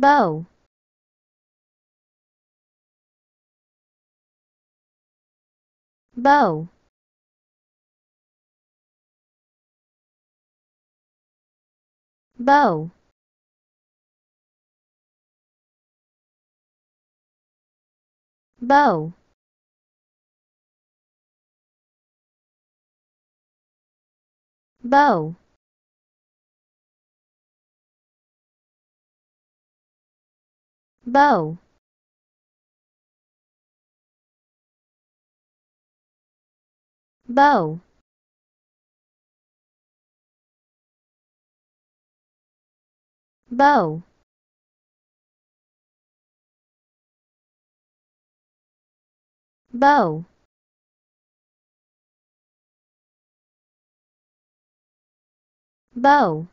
bow. Bow. Bow. Bow. Bow bow. Bow. Bow. Bow. Bow